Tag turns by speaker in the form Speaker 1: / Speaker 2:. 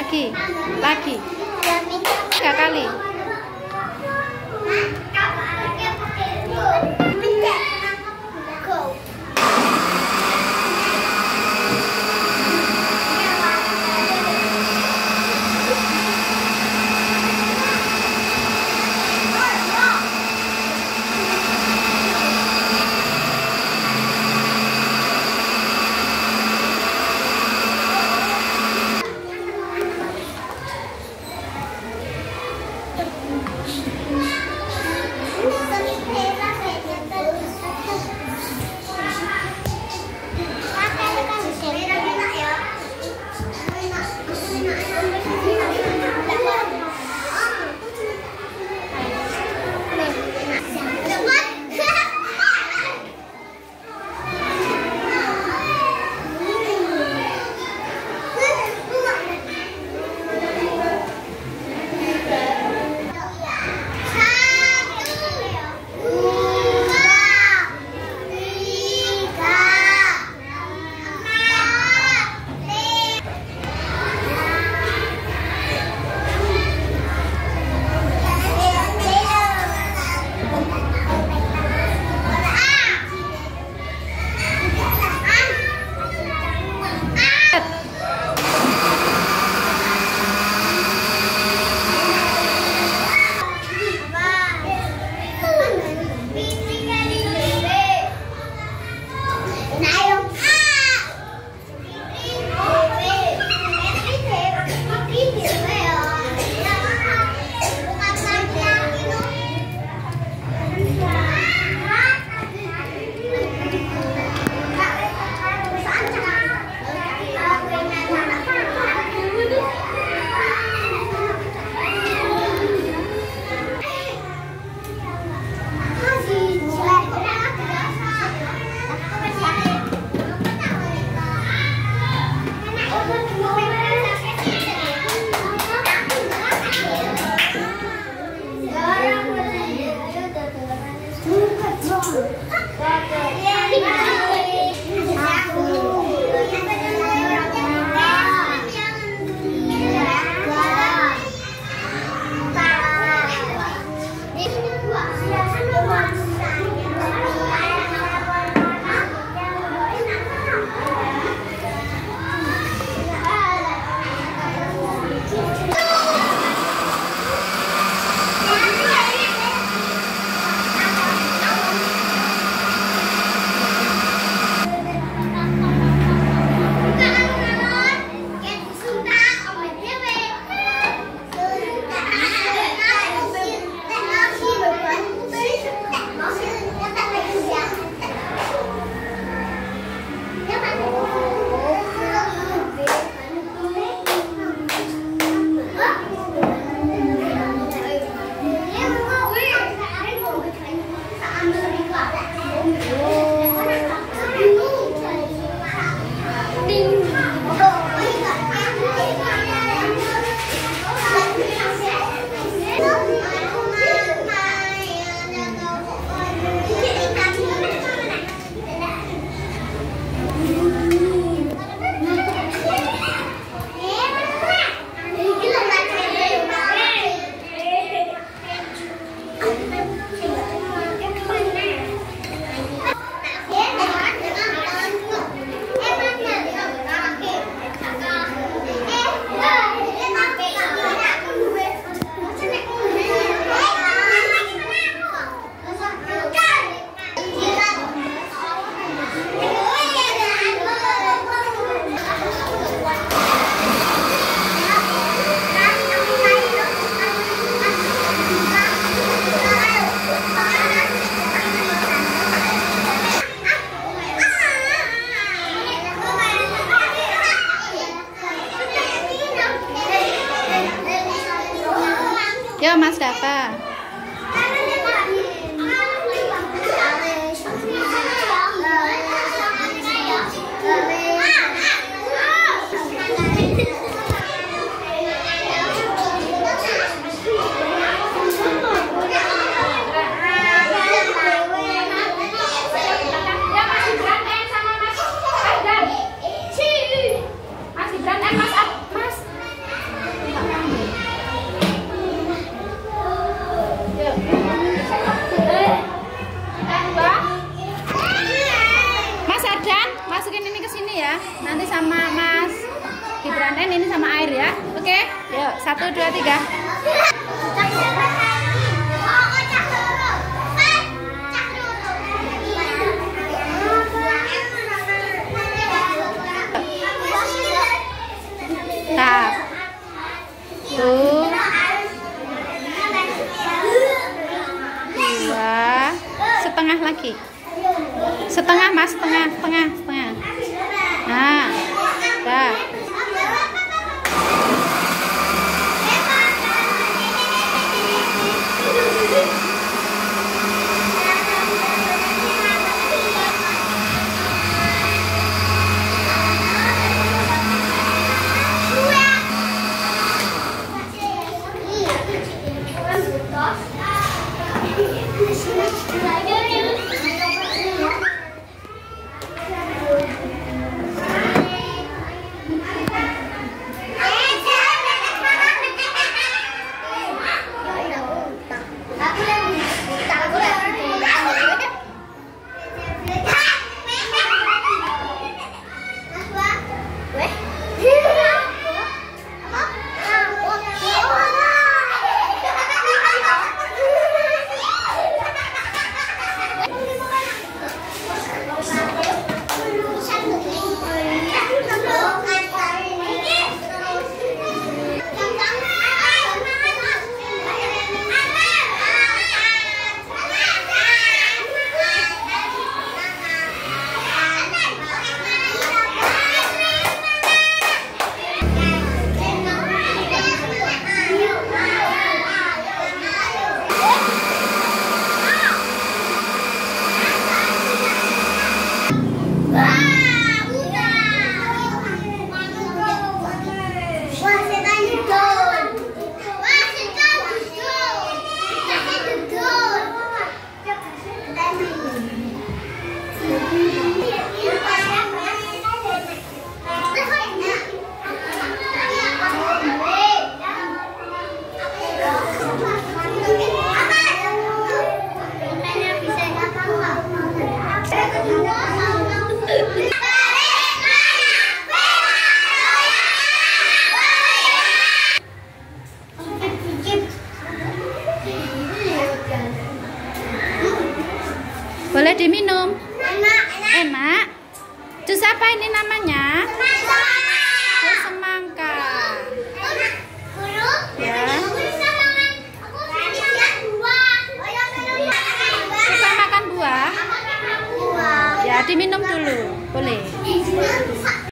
Speaker 1: lagi lagi tiga panas hidranten ini sama air ya. Oke. Okay? yuk satu dua tiga. Setengah lagi. Setengah mas. Setengah setengah setengah. Nah. 来。Jus siapa ini namanya?
Speaker 2: Semangka.
Speaker 1: Jus semangka. Ya. Makan buah? Ya, diminum dulu. Boleh.
Speaker 2: Iya,